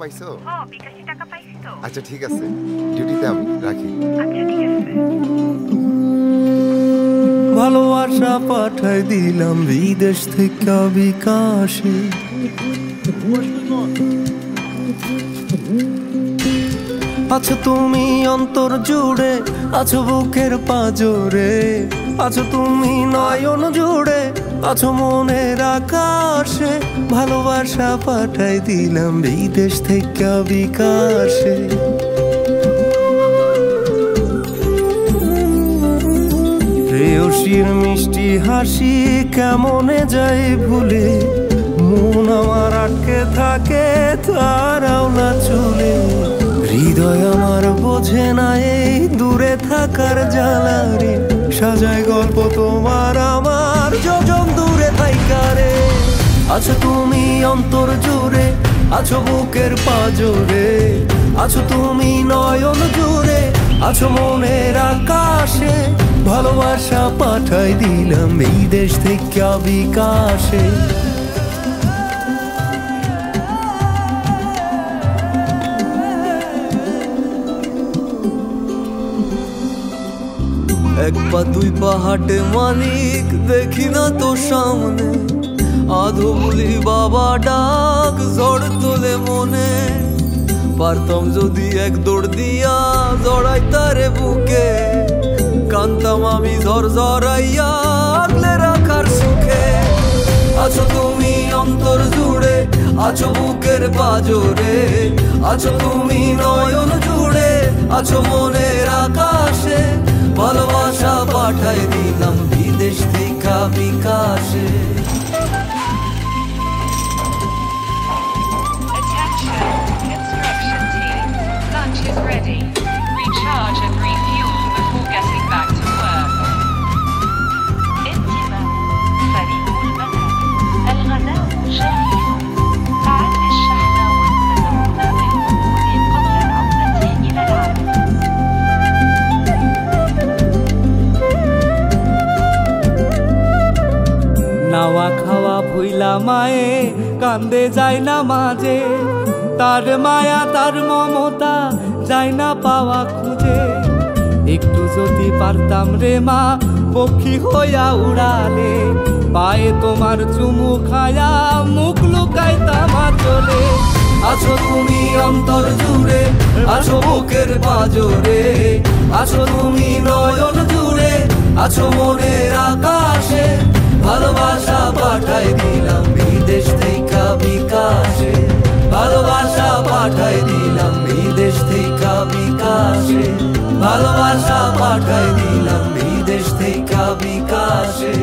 পাইছো? হ্যাঁ বিকাশে টাকা পাইছি তো। আচ্ছা ঠিক আছে। ডিউটিতে আমি রাখি। আচ্ছা ঠিক আছে। ভালোবাসা পাঠাই দিলাম বিদেশ থেকে বিকাশে। আছো তুমি অন্তর জুড়ে, আছো বুকের পাজরে, আছো তুমি নয়ন জুড়ে, আছো মনের আকাশে, ভালোবাসা পাঠাই দিলাম বিদেশ থেকে বিকাশে। প্রেয়সীর মিষ্টি হাসি কেমনে যায় ভুলে, মন আমার আটকে থাকে চলে হৃদয় আমার বোঝে না এই দূরে থাকার জ্বালারে সাজায় গল্প তোমার আমার, যোজন দূরে থাইকারে আছো তুমি অন্তর জুড়ে, আছো বুকের পাজরে। আছো তুমি নয়ন জুড়ে, আছো মনের আকাশে। ভালোবাসা পাঠাই দিলাম এই দেশ থেকে বিকাশে এক পা, দুই পা হাটে মালিক দেখি না তো সামনে। আধো বলি বাবা ডাক, ঝড় তোলে মনে। পারতাম যদি এক দৌড় দিয়া জড়াই তারে বুকে। কান্তাম আমি ঝর ঝরাইয়া আগলে রাখার সুখে। আছো তুমি অন্তর জুড়ে, আছো বুকের পাজরে। আছো তুমি নয়ন জুড়ে, আছো মনের আকাশে। ভালোবাসা পাঠাই দিলাম বিদেশ থেকে বিকাশে ভুইলা মায়ে, কান্দে যায় না মাঝে। তার মায়া, তার মমতা যায় না পাওয়া খুঁজে। একটু যদি পারতাম রে মা পক্ষী হইয়া উড়ালে। পায়ে তোমার চুমু খায়া মুখ লুকাইতাম চলে আছো তুমি অন্তর জুড়ে, আছো বুকের পাজরে। আছো তুমি নয়ন জুড়ে, আছো আকাশে ভালোবাসা পাঠাই দিলাম বিদেশ থেকে বিকাশে। ভালোবাসা পাঠাই দিলাম বিদেশ থেকে বিকাশে। ভালোবাসা পাঠাই দিলাম বিদেশ থেকে বিকাশে।